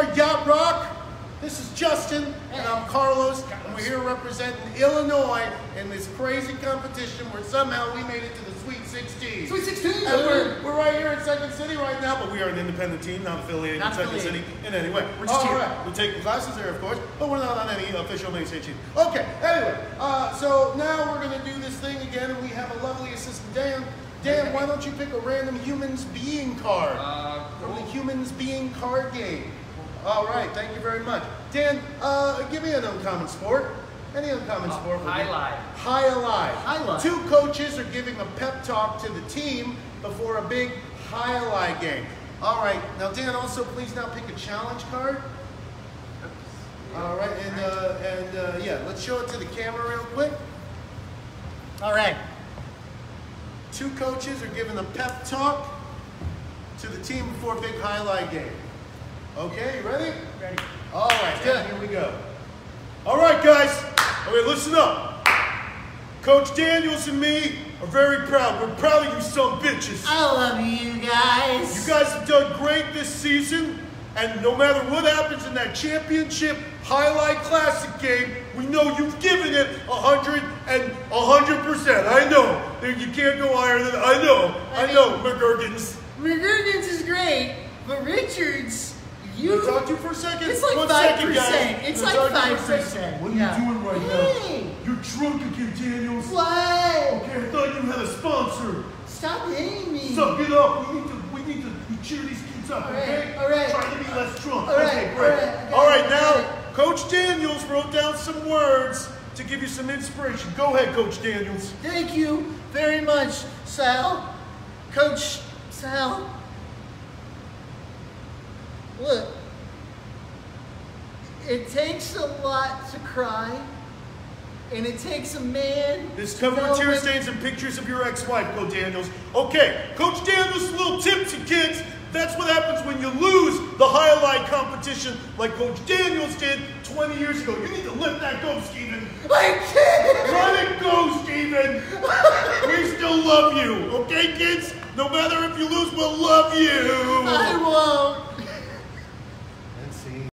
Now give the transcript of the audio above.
our Yacht Rock. This is Justin, and I'm Carlos, and we're here representing Illinois in this crazy competition where somehow we made it to the Sweet 16. Sweet 16. And we're, we're right here in Second City right now, but we are an independent team, not affiliated Not with Second affiliated. City in any way. We're just All here. right. We're taking classes there, of course, but we're not on any official Mainstage team. Okay, anyway, uh, so now we're going to do this thing again, and we have a lovely assistant, Dan. Dan, why don't you pick a random humans being card Uh, from the humans being card game? All right, thank you very much. Dan, uh, give me an uncommon sport. Any uncommon Uh, sport? do. highlight. Jai alai. Highlight. Two coaches are giving a pep talk to the team before a big jai alai game. All right, now Dan, also please now pick a challenge card. All right, and uh, and uh, yeah, let's show it to the camera real quick. All right. Two coaches are giving a pep talk to the team before a big jai alai game. Okay, you ready? Ready. All right, Good. and here we go. All right, guys. Okay, listen up. Coach Daniels and me are very proud. We're proud of you, some bitches. I love you guys. You guys have done great this season, and no matter what happens in that championship jai alai classic game, we know you've given it a hundred and a hundred percent. I know that you can't go higher than I know. I know, McGurgans. McGurgans is great, but Richards, you. Can I talk to you for a second? It's like One five second, guys. It's I like talk to you five for a second? percent. What are Yeah. you doing right Hey. now? You're drunk again, Daniels. What? Okay, I thought you had a sponsor. Stop hitting me. Suck it up. We need to we need to cheer these kids up, All right, okay? all right. Try to be less drunk. All right, okay, great. all right, got all right, now Coach Daniels wrote down some words to give you some inspiration. Go ahead, Coach Daniels. Thank you very much, Sal. Coach Sal. Look, it takes a lot to cry, and it takes a man. This cover know tear stains and pictures of your ex-wife, Coach Daniels. Okay, Coach Daniels, little tip to kids. That's what happens when you lose the jai alai competition like Coach Daniels did 20 years ago. You need to let that go, Steven. I can't. Let it go, Steven. We still love you, okay, kids? No matter if you lose, we'll love you.